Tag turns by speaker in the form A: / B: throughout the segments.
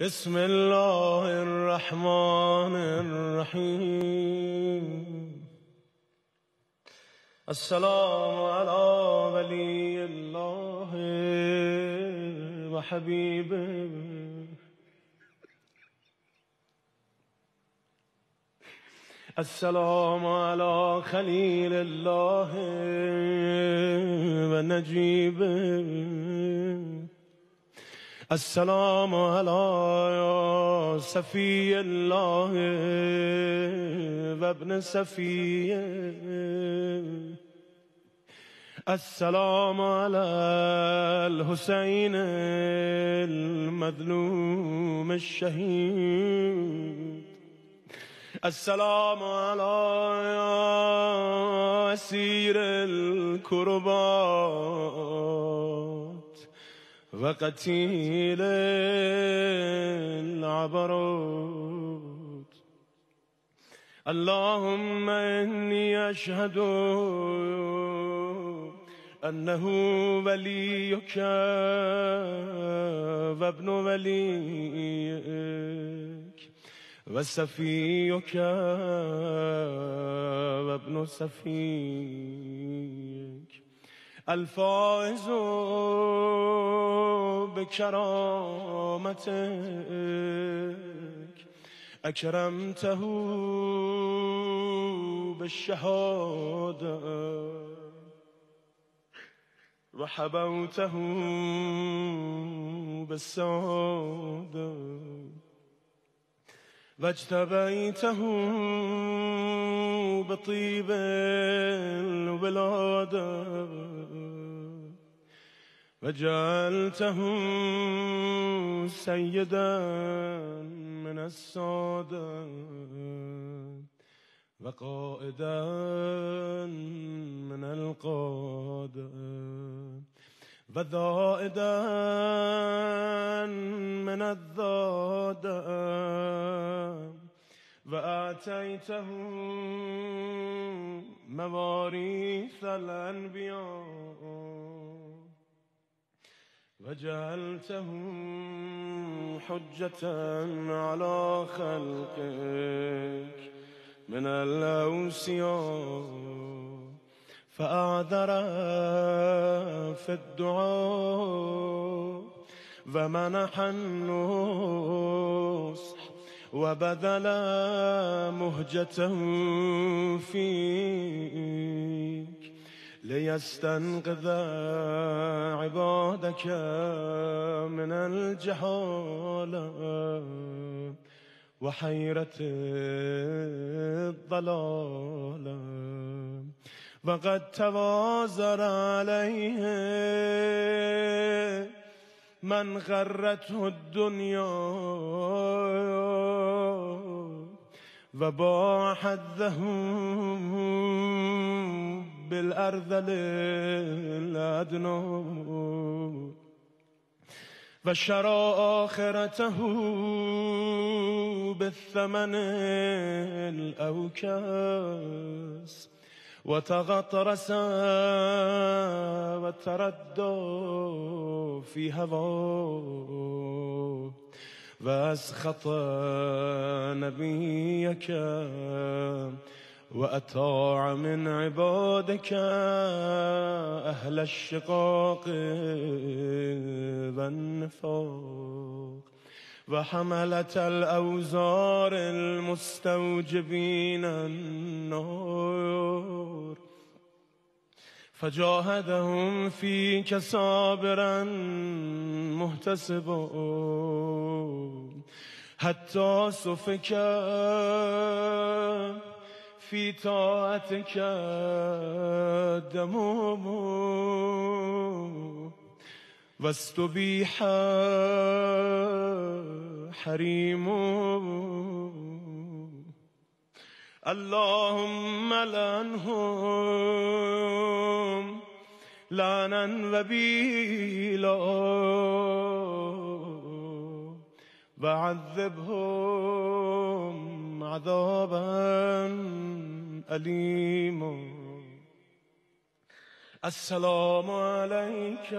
A: بسم الله الرحمن الرحيم. السلام على ولي الله وحبيبه. السلام على خليل الله ونجيبه. السلام على سفي الله وابن سفيه السلام على الحسين المظلوم الشهيد. السلام على أسير الكربات وقتيل العبروت اللهم إني أشهد أنه وليك وابن وليك وسفيك وابن سفيك. الفائز به کرامتک اکرمته به شهاده، و حبوته به ساده و اجتبیته به طیب الولاده وجعلته سيدا من السادة وقائدا من القادة وذائدا من الذادة وآتيته مواريث الأنبياء وجعلته حجة على خلقك من الأوسياء فأعذر في الدعاء ومنح النصح وبذل مهجته فيك ليستنقذ عبادك من الجهالة وحيرة الضلالة. وقد توازر عليه من غرته الدنيا وباع حده بالأرذل الأدنى وشرى آخرته بالثمن الأوكاس. وتغطرس وتردى في هواه. وأسخط نبيك. وأطاع من عبادك أهل الشقاق والنفاق وحملة الأوزار المستوجبين النار فجاهدهم فيك صابرا مهتسبا حتى سفك في طاعتك دموم واستبيح حريم. اللهم لعنهم لعنا وبيلا. وعذبهم عذابا أليما السلام عليك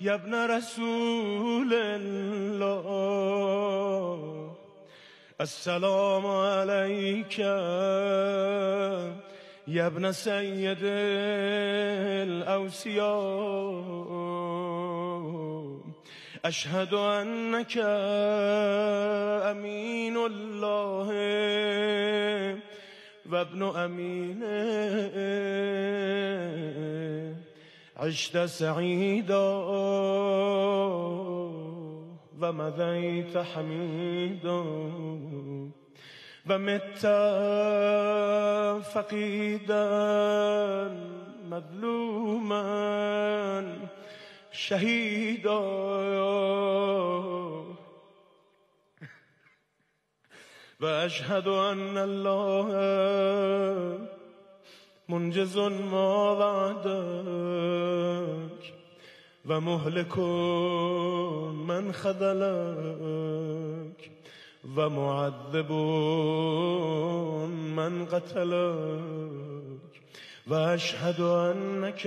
A: يا ابن رسول الله. السلام عليك يا ابن سيد الأوسياء. أشهد أنك أمين الله وابن أمينه عشت سعيدا ومضيت حميدا ومت فقيدا مظلوما. شهیدا و اشهد ان الله منجز ما وعدك و مهلك من خذلك و معذب من قتلك و اشهد انك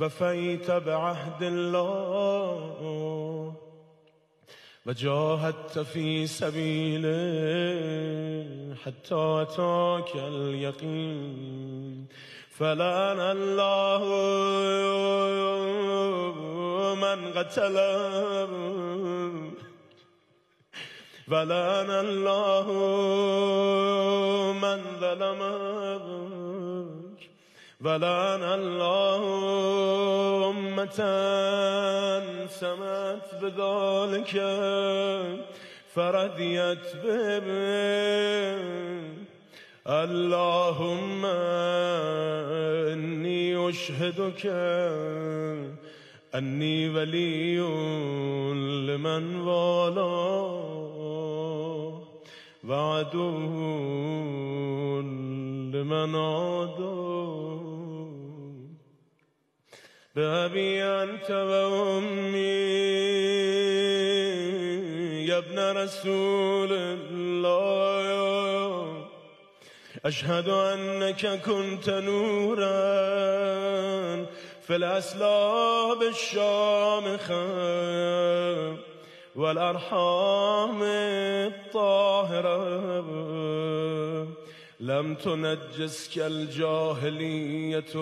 A: وفيت بعهد الله وجاهدت في سبيله حتى أتاك اليقين. فلان الله من قتل فلان الله من ظلم ولان الله أمة سمت بذلك فرضيت به اللهم إني أشهدك أني ولي لمن والاه وعدو لمن عاداه. بابي أنت وأمي يا ابن رسول الله. أشهد أنك كنت نورا في الأسلاب الشامخة والأرحام الطاهرة لم تنجسك الجاهلية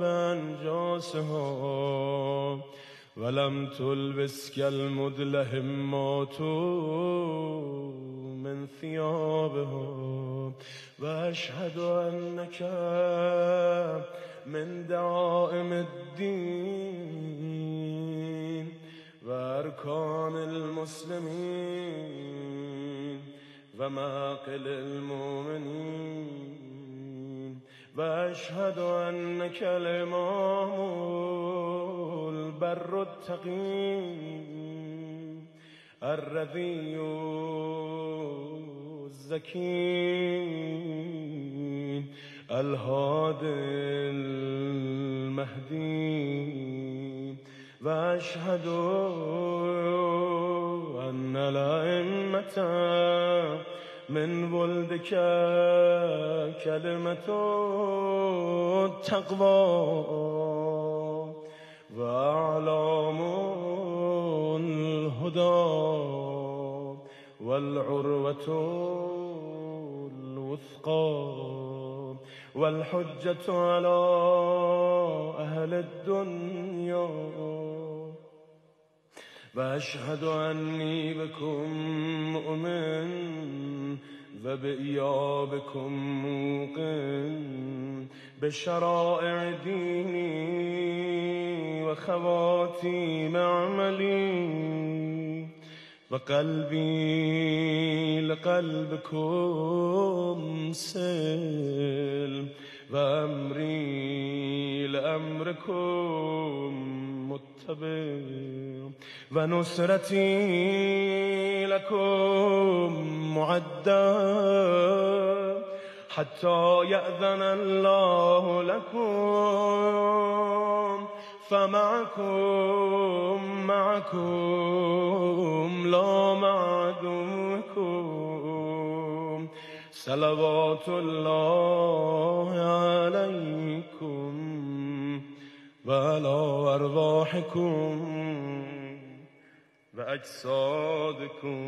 A: بأنجاسها ولم تلبسك المدلهمات من ثيابها وأشهد أنك من دعائم الدين وأركان المسلمين. وماقل المؤمنين وأشهد أنك الإمام البر التقي الرذي الزكي الهادي المهدي وأشهد أن من ولدك كلمة التقوى وأعلام الهدى والعروة الوثقى والحجة على أهل الدنيا. وأشهد أني بكم مؤمن وبإيابكم موقن بشرائع ديني وخواتيم عملي وقلبي لقلبكم سلم وأمري لأمركم متبع. ونصرتي لكم معدة. حتى يأذن الله لكم فمعكم معكم لا مع عدوكم صلوات الله عليكم وعلى أرواحكم. اجسادكم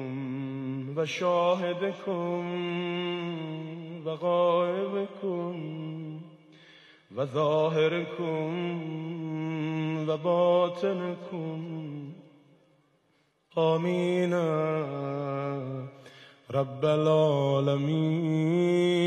A: و شاهدكم و غائبكم و ظاهركم و باطنكم آمین. رب العالمین.